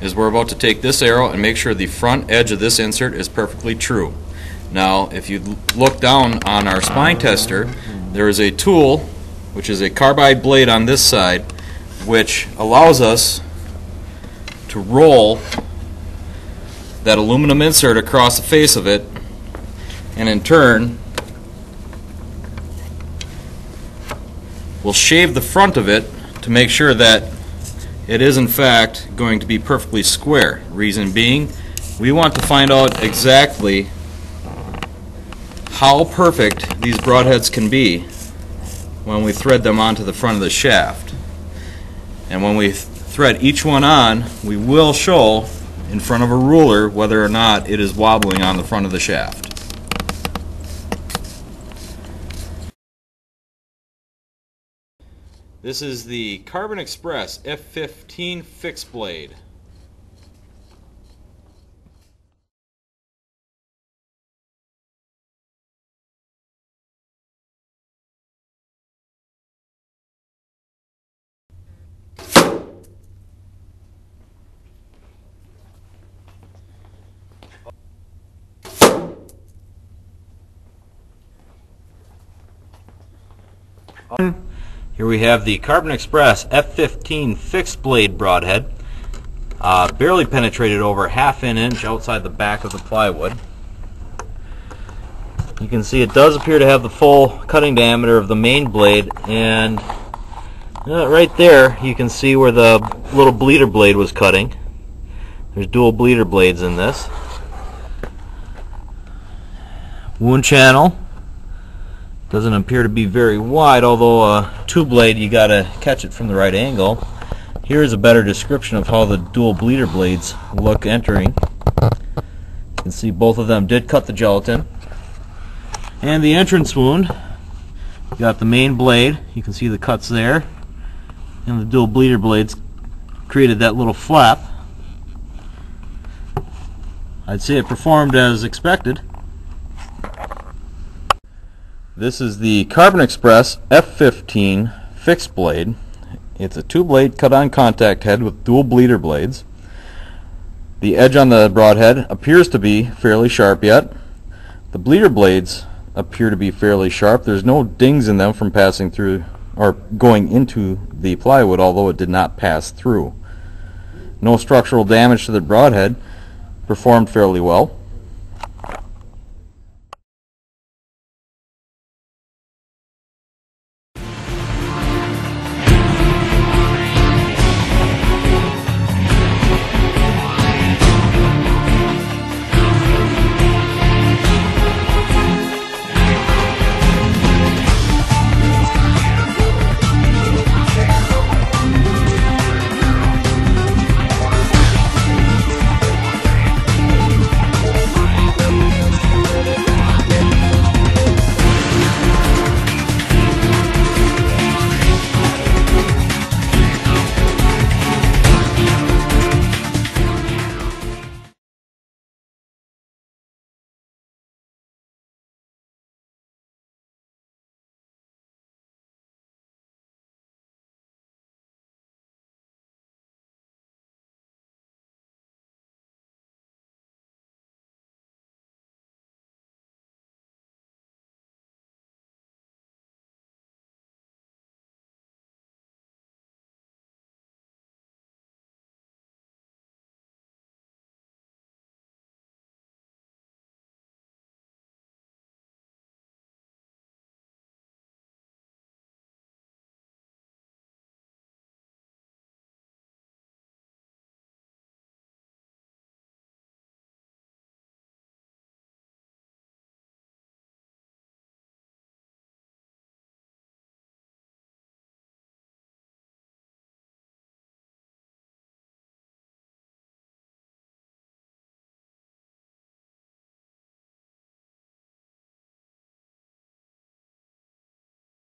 is we're about to take this arrow and make sure the front edge of this insert is perfectly true. Now, if you look down on our spine tester, there is a tool, which is a carbide blade on this side, which allows us to roll that aluminum insert across the face of it, and in turn, we'll shave the front of it to make sure that it is in fact going to be perfectly square. Reason being, we want to find out exactly how perfect these broadheads can be when we thread them onto the front of the shaft. And when we th- thread each one on, we will show in front of a ruler whether or not it is wobbling on the front of the shaft. This is the Carbon Express F15 fixed blade. Here we have the Carbon Express F15 fixed blade broadhead. Uh, barely penetrated over half an inch outside the back of the plywood. You can see it does appear to have the full cutting diameter of the main blade and uh, right there you can see where the little bleeder blade was cutting. There's dual bleeder blades in this. Wound channel doesn't appear to be very wide, although a two blade you gotta catch it from the right angle. Here is a better description of how the dual bleeder blades look entering. You can see both of them did cut the gelatin. And the entrance wound, you got the main blade, you can see the cuts there, and the dual bleeder blades created that little flap. I'd say it performed as expected. This is the Carbon Express F15 fixed blade. It's a two blade cut on contact head with dual bleeder blades. The edge on the broadhead appears to be fairly sharp yet. The bleeder blades appear to be fairly sharp. There's no dings in them from passing through or going into the plywood, although it did not pass through. No structural damage to the broadhead. Performed fairly well.